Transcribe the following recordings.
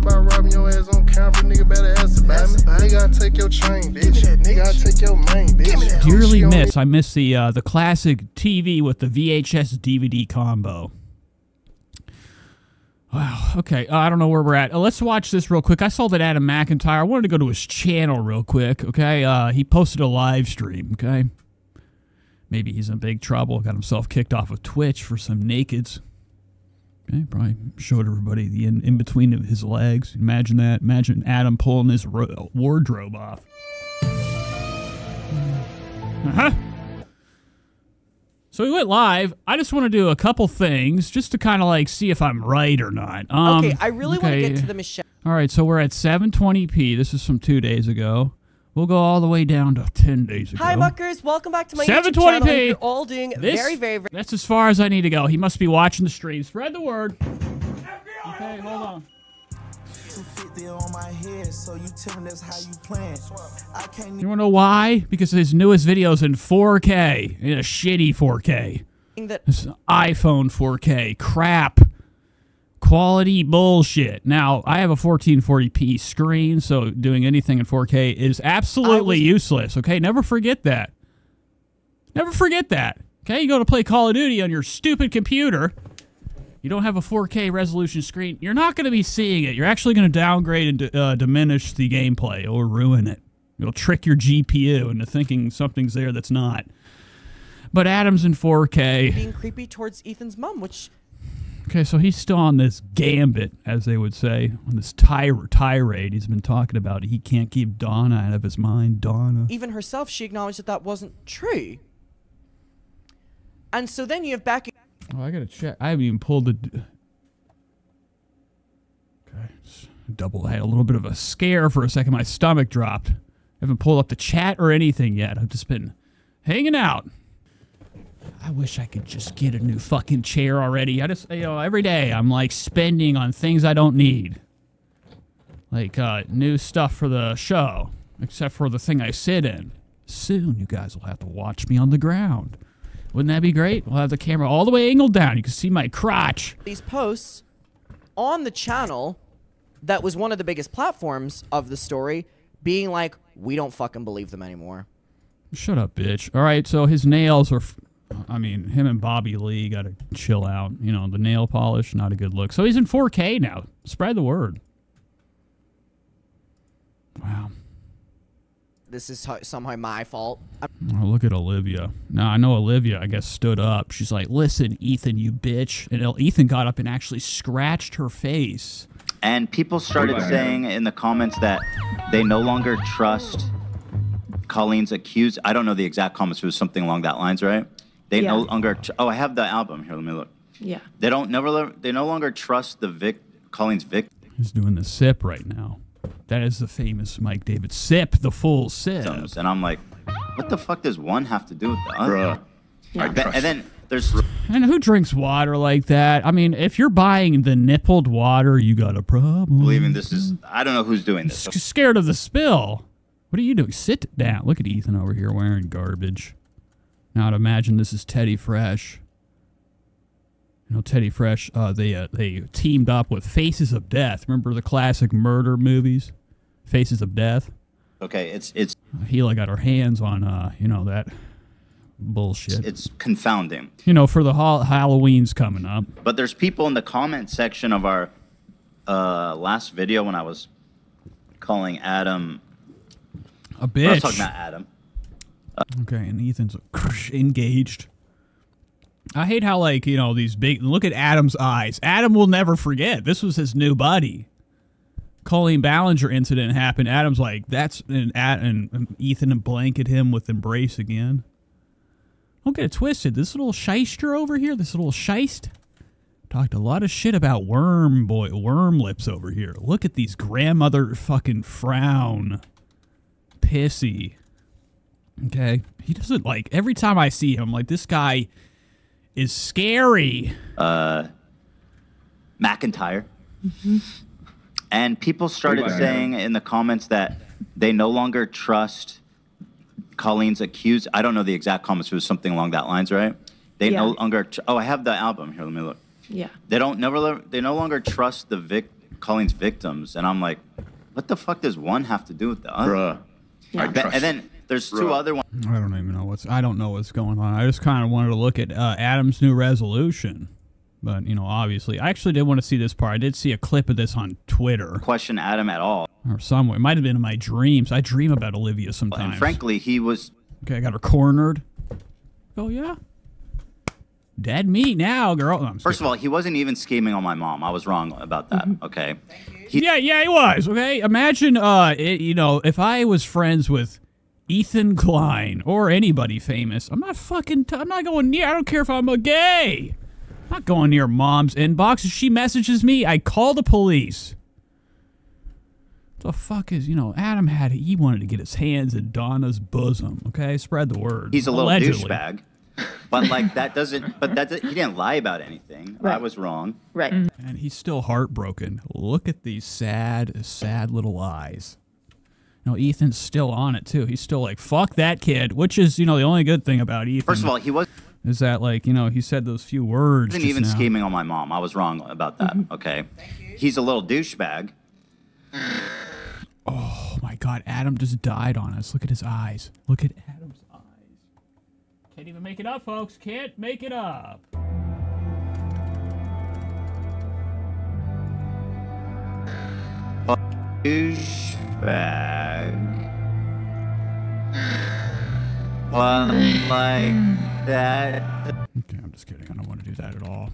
about robbing your ass on camera, nigga better ask about me. Nigga, I take your chain, bitch. Nigga, I take your main, bitch. Dearly miss. I miss the uh, the classic TV with the VHS DVD combo. Wow. Okay. Uh, I don't know where we're at. Uh, let's watch this real quick. I saw that Adam McIntyre. I wanted to go to his channel real quick. Okay. Uh, he posted a live stream. Okay. Maybe he's in big trouble. Got himself kicked off of Twitch for some nakeds. Okay. Probably showed everybody the in, in between of his legs. Imagine that. Imagine Adam pulling his ro- wardrobe off. Uh huh. So we went live. I just want to do a couple things just to kind of like see if I'm right or not. Um, okay, I really want to get to the Michelle. All right, so we're at 720p. This is from two days ago. We'll go all the way down to 10 days ago. Hi, Muckers. Welcome back to my YouTube channel. 720p. Hope You're all doing This- very, very, very. That's as far as I need to go. He must be watching the stream. Spread the word. Okay, hold on. 250 on my head, so you tell me that's how you plan. I can't You want to know why? Because his newest video's in 4K, in a shitty 4K. That This iPhone 4K crap quality bullshit. Now, I have a 1440p screen, so doing anything in 4K is absolutely useless. Okay, never forget that. Never forget that. Okay, you go to play Call of Duty on your stupid computer. You don't have a 4K resolution screen. You're not going to be seeing it. You're actually going to downgrade and d- uh, diminish the gameplay or ruin it. It'll trick your GPU into thinking something's there that's not. But Adam's in 4K. being creepy towards Ethan's mom, which Okay, so he's still on this gambit, as they would say, on this tir- tirade. He's been talking about he can't keep Donna out of his mind. Donna. even herself, she acknowledged that that wasn't true. And so then you have back. Oh, I gotta check. I haven't even pulled the. d- Okay, double. I had a little bit of a scare for a second. My stomach dropped. I haven't pulled up the chat or anything yet. I've just been hanging out. I wish I could just get a new fucking chair already. I just, you know, every day I'm like spending on things I don't need. Like uh, new stuff for the show, except for the thing I sit in. Soon you guys will have to watch me on the ground. Wouldn't that be great? We'll have the camera all the way angled down. You can see my crotch. these posts on the channel that was one of the biggest platforms of the story being like, we don't fucking believe them anymore. Shut up, bitch. All right, so his nails are. F- I mean, him and Bobby Lee got to chill out. You know, the nail polish, not a good look. So he's in 4K now. Spread the word. Wow. This is somehow my fault. Oh, look at Olivia. Now, I know Olivia, I guess, stood up. She's like, listen, Ethan, you bitch. And El- Ethan got up and actually scratched her face. And people started saying in the comments that they no longer trust Colleen's accused. I don't know the exact comments, but it was something along that lines, right? They no longer. Tr- oh, I have the album here. Let me look. Yeah. They don't never. They no longer trust the Vic. Colleen's Vic. He's doing the sip right now. That is the famous Mike David sip, the full sip. and I'm like, what the fuck does one have to do with the other? Yeah. Right, but- and then there's And who drinks water like that? I mean, if you're buying the nippled water, you got a problem. believing this is. I don't know who's doing this. S- scared of the spill. What are you doing? Sit down. Look at Ethan over here wearing garbage. Now, I'd imagine this is Teddy Fresh. You know, Teddy Fresh. Uh, they uh, they teamed up with Faces of Death. Remember the classic murder movies, Faces of Death. Okay, it's it's Hila got her hands on uh, you know that bullshit. it's confounding. you know, for the ha- Halloween's coming up. But there's people in the comment section of our uh, last video when I was calling Adam. A I was bitch. talking about Adam. Okay, and Ethan's engaged. I hate how like you know these big. Look at Adam's eyes. Adam will never forget. This was his new buddy. Colleen Ballinger incident happened. Adam's like, that's and, and, and Ethan blanket him with embrace again. Don't get it twisted. This little shyster over here, this little shyst, talked a lot of shit about worm boy, worm lips over here. Look at these grandmother fucking frown, pissy. Okay, he doesn't like every time I see him. Like this guy is scary. uh, McIntyre. And people started What saying in the comments that they no longer trust Colleen's accused. I don't know the exact comments, but it was something along that lines, right? They no longer. Tr- oh, I have the album here. Let me look. Yeah. They don't never. They no longer trust the Vic. Colleen's victims, and I'm like, what the fuck does one have to do with the other? Bruh. I But- trust and then there's two Bruh. other ones. I don't even know what's. I don't know what's going on. I just kind of wanted to look at uh, Adam's new resolution, but you know, obviously, I actually did want to see this part. I did see a clip of this on Twitter question Adam at all. or somewhere. It might have been in my dreams. I dream about Olivia sometimes. And frankly, he was okay, I got her cornered. Oh yeah, dead meat now, girl. No, First of all, he wasn't even scheming on my mom. I was wrong about that. Okay. He, Yeah, yeah, he was. Okay, imagine, uh, it, you know, if I was friends with Ethan Klein or anybody famous, I'm not fucking. T- I'm not going near. I don't care if I'm a gay. I'm not going near mom's inbox. If she messages me, I call the police. The fuck is, you know, Adam had he wanted to get his hands in Donna's bosom. Okay, spread the word. he's a little Allegedly. douchebag. But like that doesn't. But that he didn't lie about anything. I was wrong. Right. And he's still heartbroken. Look at these sad, sad little eyes. You know, Ethan's still on it too. He's still like, fuck that kid, which is, you know, the only good thing about Ethan. First of all, he wasn't is that like, you know, he said those few words. just even now. scheming on my mom. I was wrong about that. Mm-hmm. Okay. He's a little douchebag. Oh my god, Adam just died on us. Look at his eyes. Look at Adam's eyes. Can't even make it up, folks. Can't make it up. Douchebag. Well, like that. Okay, I'm just kidding. I don't want to do that at all.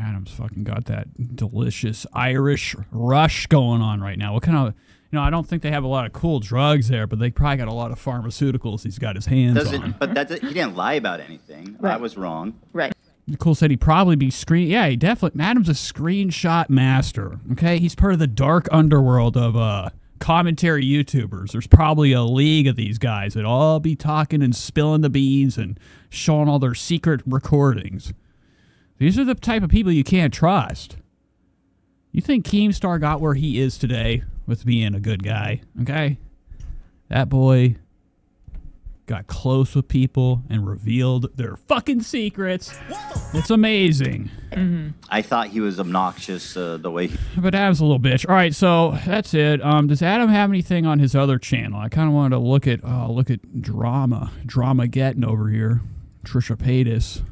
Adam's fucking got that delicious Irish rush going on right now. What kind of, you know, I don't think they have a lot of cool drugs there, but they probably got a lot of pharmaceuticals he's got his hands on. Doesn't. But that he didn't lie about anything. I Right. was wrong. Right. Nicole said he'd probably be screen. Yeah, he definitely. Adam's a screenshot master. Okay, he's part of the dark underworld of uh commentary YouTubers. There's probably a league of these guys that all be talking and spilling the beans and showing all their secret recordings. These are the type of people you can't trust. You think Keemstar got where he is today with being a good guy? Okay, that boy got close with people and revealed their fucking secrets. It's amazing. I thought he was obnoxious uh, the way he But Adam's a little bitch. All right, so that's it. Um, does Adam have anything on his other channel? I kind of wanted to look at uh, look at drama, drama getting over here. Trisha Paytas.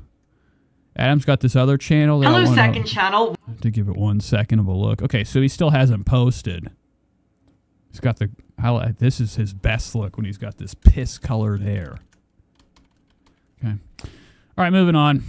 Adam's got this other channel. That Hello, wanna- second channel. to give it one second of a look. Okay, so he still hasn't posted. He's got the highlight. This is his best look when he's got this piss colored hair. Okay. All right, moving on.